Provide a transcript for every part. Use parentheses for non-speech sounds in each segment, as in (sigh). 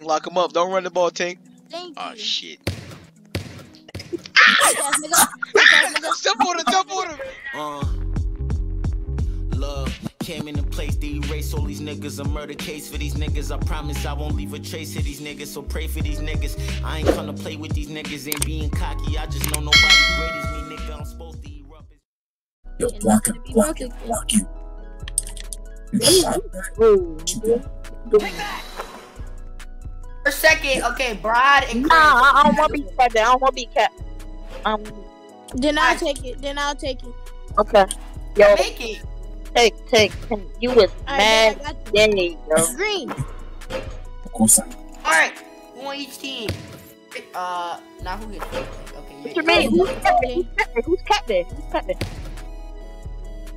Lock him up. Don't run the ball, Tank. Thank Oh you. shit. Bitch ass nigga. Bitch ass nigga. (laughs) Jump on him. Jump on him. Uh, love came in the place to erase all these niggas. A murder case for these niggas. I promise I won't leave a trace of these niggas. So pray for these niggas. I ain't come to play with these niggas. Ain't being cocky. I just know nobody great as me, nigga. I'm supposed to erupt. Yo, And block not him, to be block him, broken. block him. You shot that. What you doing? For second, okay, Brad and Nah, Chris. I, I don't want to be cat. I don't want to be cat. Um, Then I'll take it. Then I'll take it. okay. Yo, Make it. take, take. You was Alright, mad then I got gay, bro. Green. Of course I Alright, One each team? Uh, now who gets Okay, What yeah, you mean? Who's Okay. captain? Who's captain? Who's captain? Who's captain?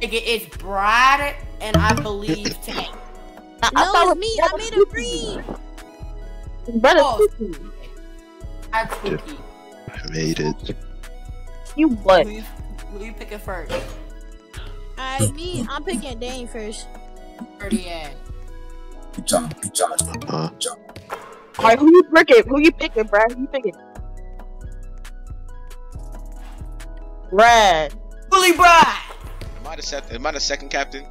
Nigga, it's Brad and I believe Tank. I, No, thought it's me. I made a green. Brother, Oh. Spooky. I'm spooky. I made it. you what? Who you, who you picking first? Alright, me. I'm picking Dane first. Thirty and Good job, good job, Huh? good job. All right, who you picking? Who you picking, Brad? Who you picking? Brad. Fully Brad. Am I the second? Am I the second captain?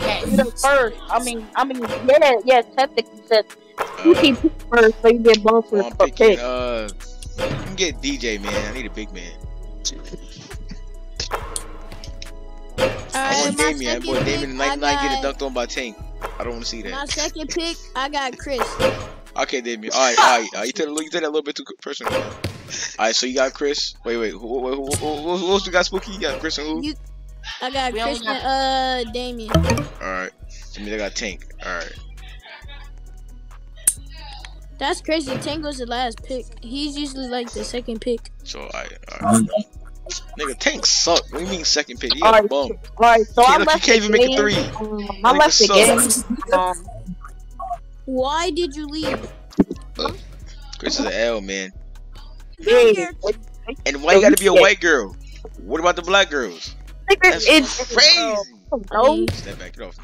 Yes. You the first. I mean, I mean, yeah, yeah. Technically, said you Uh, keep first, so you get bonus for the I'm for picking. pick. Uh, you can get DJ, man. I need a big man. I want Damien. That second boy pick, Damien I 99 getting got. dunked on by Tank. I don't want to see that. My second pick, I got Chris. Okay, Damien. All right, all right. Uh, you did you did that a little bit too personal. All right, so you got Chris. Wait, wait. Who, who, who, who, who, who else you got? Spooky. You got Chris and who? You- I got We only Chris and uh Damien. All right. I mean, I got Tank. All right. That's crazy. Tango's the last pick. He's usually like the second pick. So all right, all right. Oh, Nigga, Tank suck. What do you mean second pick? He All got a right, bum. all right. So I Can't- left you can't the even make a three. Um, I Nigga left the suck. game. Um, Why did you leave? Chris is an L, man. yeah, And why you gotta be a white girl? What about the black girls? That's it's crazy. No, Step back, get off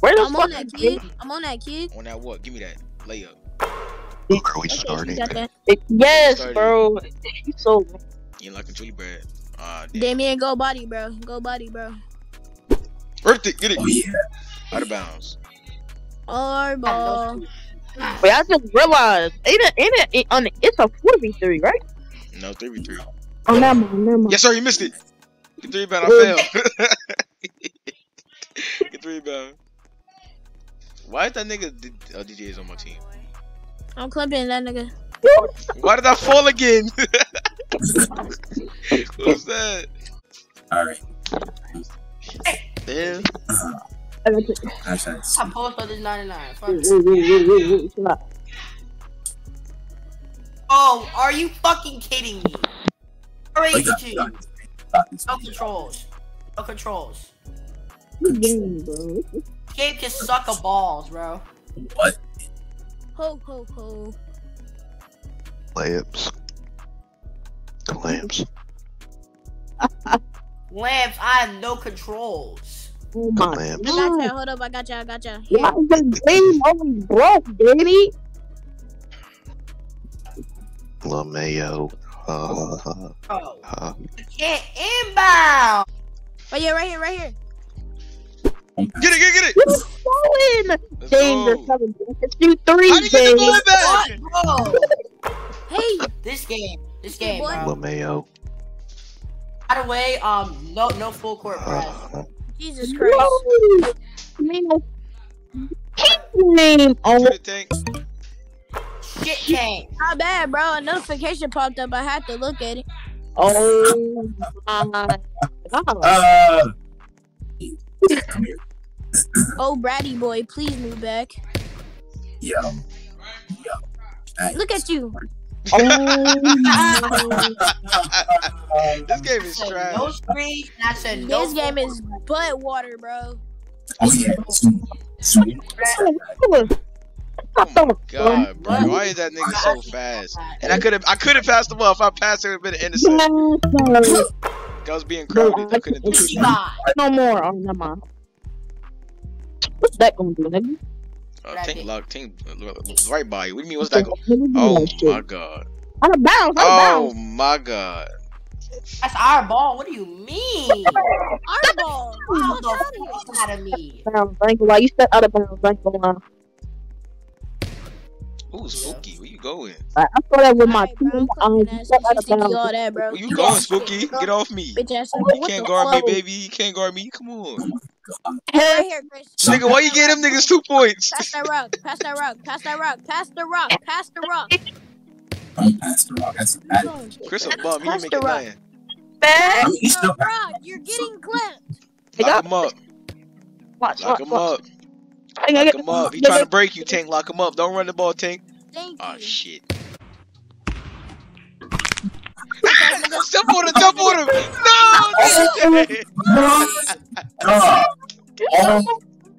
where the I'm on fuck that is kid. I'm on that kid. On that what? Give me that layup. Are we Okay, starting? got that. it? Yes, Started. bro. You sold. You like a chili bread. Ah, damn. Damien, go body, bro. Go body, bro. Earth it, get it. oh yeah. Out of bounds. Or ball. Wait, I just realized, ain't it? Ain't it? it on the, it's a four v three, right? No, 3v3. Oh, never mind, never mind. Yes, sir, you missed it. Get three rebound, I failed. (laughs) Get three rebound. Why is that nigga D- uh, oh, DJ is on my team? I'm clipping that nigga. Why did I fall again? (laughs) What's that? All right. Damn. I got you. Hashtag. I this 99. Fuck. Wait, wait, wait, wait, wait, chill out. Oh, are you fucking kidding me? You Crazy. got- you got this. Got this. No controls. No controls. This game, bro. Game can suck a balls, bro. What? Ho ho ho. Layups. Clamps. Lamps, I have no controls. Oh my Clamps. I got god. you. Hold up. I got you. I got you. Why is the game always broke, Danny? LaMayo. Uh, Bro, uh, you can't inbound. Oh yeah, right here, right here. Get it, get it, get it. What is going? Let's James, go. you're coming. It's you three, How do you get the James. ball back? What, bro? Hey, This game, this Hey, game, boy. bro. LaMayo. By the way, um, no, no full court press. Uh, Jesus Christ. No. Man, keep your name on Get it, Tank. Shit tank. Not bad, bro. A notification popped up. I had to look at it. Oh (laughs) my god. Uh. Come (laughs) here. (laughs) Oh, Brady boy, please move back. Yo. Yo. Hey. Look at you. Oh (laughs) this game is Said trash. no screen. and I said no. This game full is butt water, bro. Oh yeah. Zoom. Zoom. Oh my god, bro. Why is that nigga so fast? And I could have I could have passed him ball if I passed it would have been innocent. I was being crowded. I couldn't do it. No more. Oh, never mind. What's that gonna do, nigga? Uh, Right tank there. lock, tank uh, right by you. What do you mean? What's that? Go- Nigga, oh my god. Out of bounds. Out Oh of bounds. my god. That's our ball. What do you mean? Our ball. What Fuck the outta here. fuck out of me? Bounds. I ain't gonna lie. You stepped out of bounds. I ain't gonna lie. Ooh, spooky. Where you going? I, I saw that with my Alright, bro, team. I'm Um, coming you ass. stepped out You of think you bounds. all that, bro? Where you going, spooky? (laughs) Get off me. Bitch ass. You can't guard me, baby. You can't guard me. Come on. Hey right here, Chris. Nigga, why you get them niggas two points? Pass that rock. Pass that rock. Pass that rock. Pass the rock. Pass the rock. Pass the rock. That's bad. Chris a bum. He Pass didn't make the it rock. nine. Bad. The rock. You're getting clipped. Lock him up. Watch, Lock watch, him watch. up. I Lock him up. He trying to break you, Tank. Lock him up. Don't run the ball, Tank. Thank Oh you. shit. (laughs) Jump on him, jump on him! No! DJ! Duh. Oh,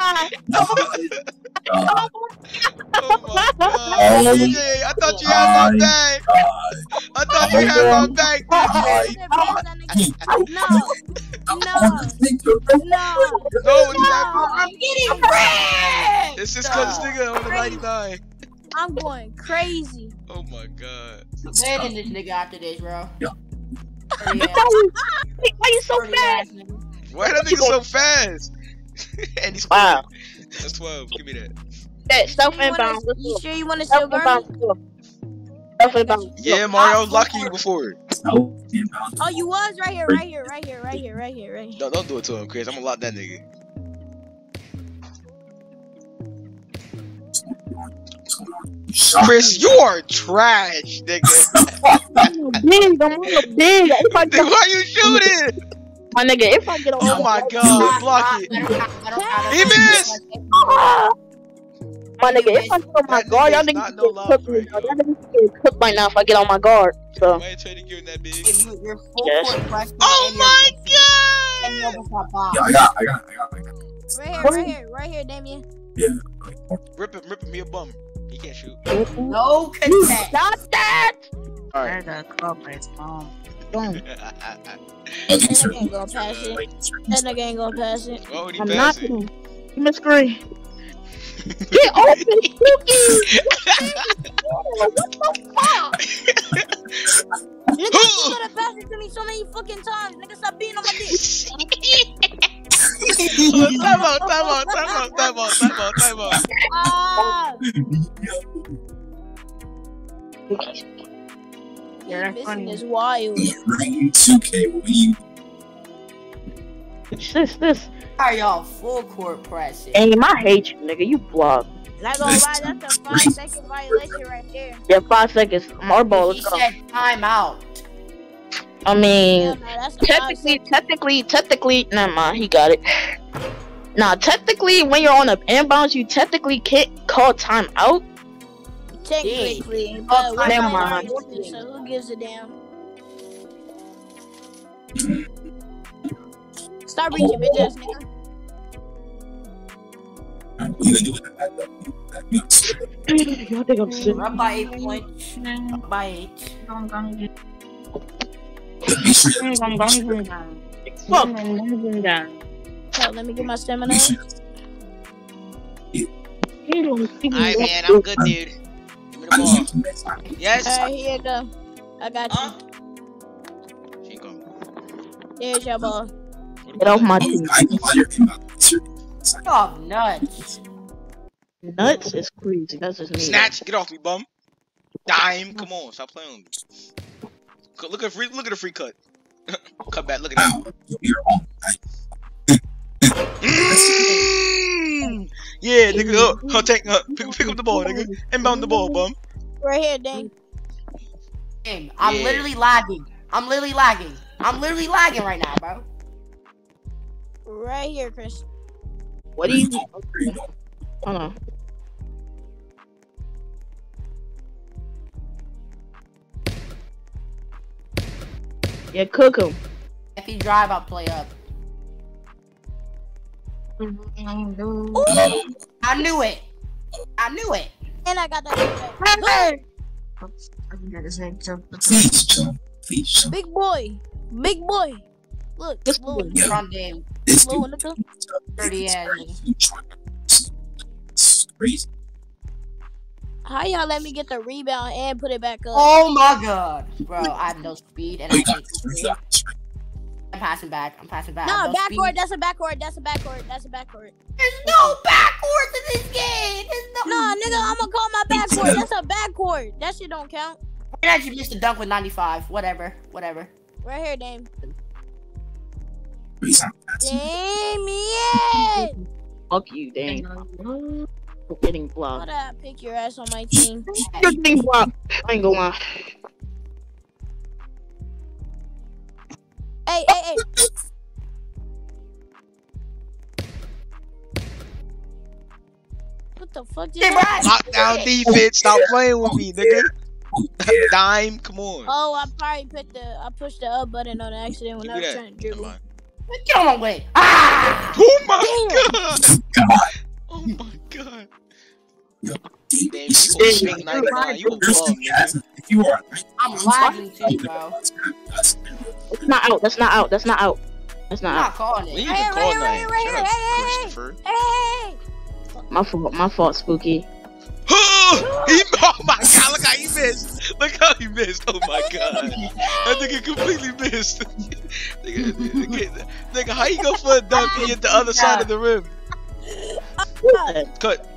God. (laughs) Oh my god, DJ! I thought you had my back! I thought you had my back, DJ! (laughs) No. No. No. No, what happened? I'm getting red. It's just cause this nigga on the 99. I'm going crazy. Oh my god. Banning this nigga after this, bro. Yeah. Dirty (laughs) ass- Why you so fast? ass nigga. Why that nigga so fast? (laughs) and he's Wow. That's 12. Give me that. That self You, inbound. You sure you want to still Self Yeah, Mario, ah, I was locking you before. Oh, no. Oh, you was right here, right here, right here, right here, right here, right here. Don't, don't do it to him, Chris. I'm gonna lock that nigga. Chris, you are trash, nigga. I'm (laughs) big. I'm big. If I Nigga, get, why you shooting? my nigga, if I get oh on Oh my god, block it. I don't have- I don't have- He missed! My nigga, if I get on my guard, y'all nigga's niggas not get cooked. for right it, now. yo. Y'all niggas get cooked by now if I get on my guard. So Why you trying to give him that big? You're- you're full Yes. court pressing Oh my you're- and god! you're over top bomb. Yeah, I got, I got, I got, I got. Right here, right here, right here, Damien. Yeah. Rip him, rip him, he a bum. He can't shoot. Mm-hmm. No contest. stop that. Alright. Boom. That nigga ain't gonna pass it. That nigga ain't gonna pass it. Why would he I'm pass not it? gonna. Give me a screen. Get open, Spooky! what the fuck? Nigga, you could have passed it to me so many fucking times. Nigga, stop being on my dick. (laughs) Time out, time out, time out, time out, time out, time out. Ah, Yeah, missing is wild. Rain 2K, what are you? This, this. Are y'all full court pressing? Aim, I hate you, nigga. You block. Not gonna lie, that's a five second violation right there. Yeah, five seconds. Our ball, He let's go. said timeout. I Hell mean, no, that's a five technically, technically, technically, never mind. He got it. Nah, technically, when you're on a inbounds, you technically can't call timeout. Technically, Yeah. but Never mind. so who gives a damn? Stop reaching, bitch ass nigga. You gonna do with that? that- You got to Y'all think I'm sick? We're up by eight points. Up by eight. Make sure Fuck. Hell, let me get my stamina. Alright, man, I'm good, dude. Give me the ball. Yes. Alright, here you go. I got you. Huh? She ain't. There's your ball. What Get off my team. I know why you're inbound. It's your- Oh, nuts. Nuts is crazy. That's just me. Snatch, get off me, bum. Dime, come on, stop playing with me. Look at free, look at the free cut. (laughs) cut back, look at that. You're on. Mm. (laughs) Yeah, nigga, uh, huh, take, uh, pick, pick up the ball, nigga. Inbound the ball, bum. Right here, dang. Game. I'm Yeah. literally lagging. I'm literally lagging. I'm literally lagging right now, bro. Right here, Chris. What do you? There you go. Hold on. Yeah, cook him. If he drive, I'll play up. Um, I knew it. I knew it. And I got that. please jump. Please jump. Big boy. Big boy. Look, This little, boy. Yeah. From damn This dude. nigga. dirty ass. nigga. You trying Crazy. How y'all let me get the rebound and put it back up? Oh my god, bro! I have no speed and Oh, I you got can't. this. You got this. I'm passing back. I'm passing back. I no, have speed. That's a backcourt. That's a backcourt. That's a backcourt. There's no backwards in this game. There's no. No, nigga, I'm gonna call my backcourt. That's a backcourt. That shit don't count. I actually missed a dunk with 95. Whatever. Whatever. Right here, Dame. Crazy. That's- Damien! Fuck you, dang. You're getting How blocked. did I pick your ass on my team? (laughs) You're getting blocked. I ain't gonna lie. hey, hey, hey. What the fuck did Hey, that? Brad. Lockdown defense. Stop playing with me, nigga. (laughs) Dime, come on. Oh, I probably picked the. I pushed the up button on accident when You I was that. trying to dribble. Mind. Get on my way. Ah! Oh my god. God. Oh my god. Yo, Damn, Damn, you a fake 99. You a There's bum, the If you are, I'm lagging too, bro. That's That's not out. That's not out. That's not out. That's I'm not not out. calling When it. you Right can here, call right nine. here, right Shut here, up, hey, hey, Christopher. Hey! My fault. My fault, Spooky. He, oh my god, look how he missed. Look how he missed. Oh my god. That nigga completely missed. (laughs) nigga, nigga, nigga, how you go for a dunk and hit the other side of the rim? Cut.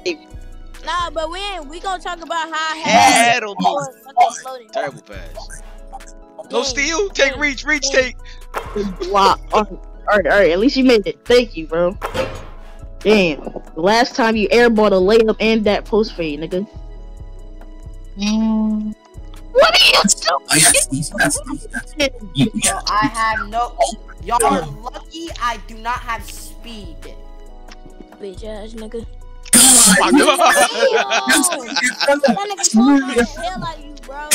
Nah, but we ain't. We gonna talk about how I Head had on or fucking floating. Terrible pass. No Dang. steal? Take reach, reach, take. Block. Alright, alright, alright. At least you made it. Thank you, bro. Damn. The last time you airballed a layup and that post fade, nigga. What are you Oh, yeah, that's easy. That's easy. That's easy. You- yeah. I have no. Y'all are lucky I do not have speed. Bitch ass nigga. Oh my god. That nigga pulled on the hell out you, bro.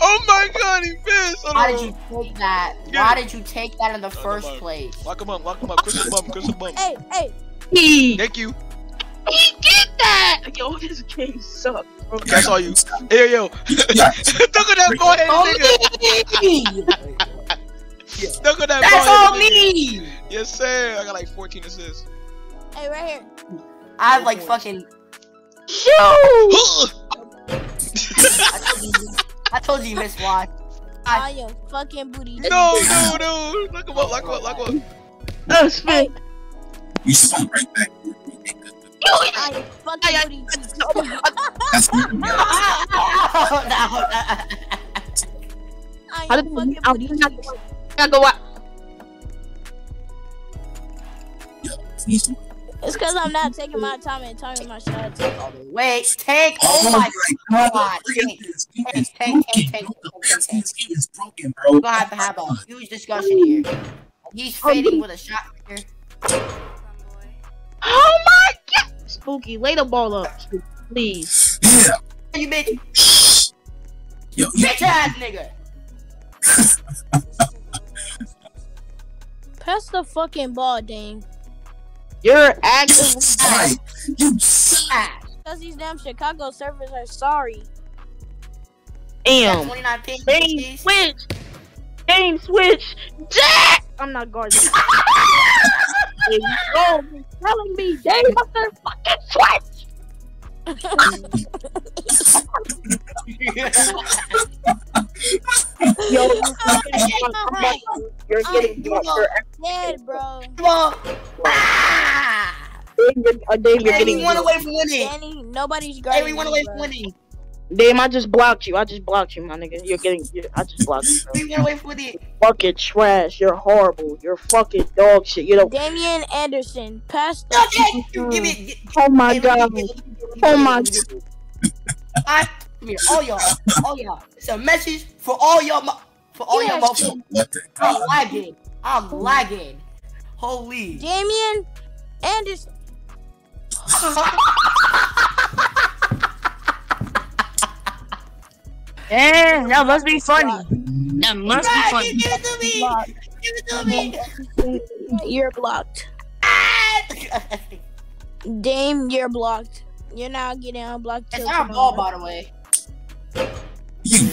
oh my god, he missed. Why did you take that? Get Why did you take that in the no, first no. place? Lock him up, lock him up. Crystal bum, crystal bum. Hey, hey. He, Thank you. he get that! Yo, this game sucks, bro. That's all you. Here, yo. (laughs) Look at that ball head nigga. (laughs) Look at that That's all head nigga. me. Yes, sir. I got like 14 assists. Hey, right here. I have like fucking. Yo! (laughs) I told you, I told you, Miss Why. On your fucking booty. no, no, no. Lock him up, lock him up, lock him up. Oh, spin. You spun right back. On your fucking booty. That's good. (laughs) On (laughs) How your did fucking I'm booty. not gonna go out. It's because I'm not taking my time and timing my shots. Wait, take. Oh, oh my god. Take, take, take, take, take, take, take. This game is broken, bro. We're gonna have to have a huge discussion here. He's fading with a shot here. Oh my god! Spooky, lay the ball up, please. Yeah. You bitch, Shh. Yo, yo. bitch ass nigga. (laughs) Pass the fucking ball, Dame. You're acting. Right. You suck. Because these damn Chicago servers are sorry. Damn. 29 Game switch. Game switch. Jack. I'm not guarding. (laughs) There you go. You're telling me they motherfucking switch. Yo, (laughs) you're getting blocked for Dead, bro. Come on. Ah! Dave, uh, Dave, you're getting won away from winning. Danny, nobody's guarding we won you, away bro. from winning. Damn, I just blocked you. I just blocked you, my nigga. You're getting. You're, I just blocked you. Bro. We won away from winning. Fucking trash. You're horrible. You're fucking dog shit. You know. Damian Anderson, pass the. Okay, you give it. gi- Oh my hey, let god. me get- let me get- Oh my let I, come here, all y'all, all y'all. It's a message for all y'all, for all y'all. Yes. motherfuckers. Yo, what the I'm lagging. I'm lagging. Holy. Damian Anderson. (laughs) Damn, that must be funny. That must be funny. give it to me. Give it to me. You're blocked. (laughs) Dame, you're blocked. You're not getting unblocked It's till our ball, by the way. You.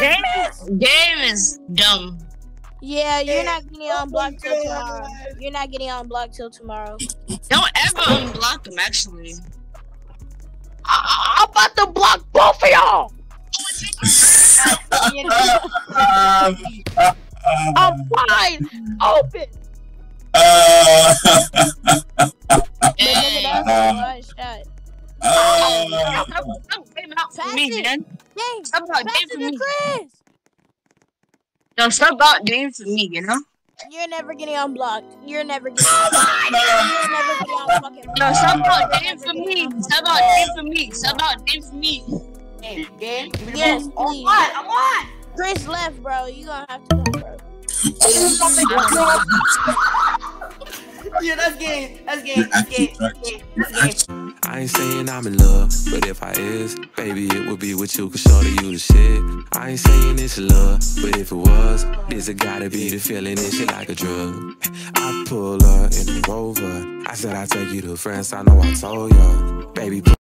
Game, game is dumb. Yeah, you're not getting Oh unblocked till tomorrow. You're not getting unblocked till tomorrow. Don't ever unblock him, actually. Um, uh, uh, I'm wide open. uh, shot. uh, Pass me, man. Dang, Stop about it for me. Chris. No, stop about for me, you know? You're never getting unblocked. You're never getting unblocked. You're never getting unfucking No, stop about never for me. unblocked. Stop about doing for me. Stop about doing for me. Game, game. Give Yes, ball. I'm on. I'm on. Chris left, bro. You gonna have to go, bro. Yeah, that's game. That's game. That's game. That's game. That's game. I ain't saying I'm in love, but if I is, baby, it would be with you, cause shorty, you the shit. I ain't saying it's love, but if it was, this it gotta be the feeling, this shit like a drug. I pull her in the rover. I said I'd take you to France, I know I told ya. Baby,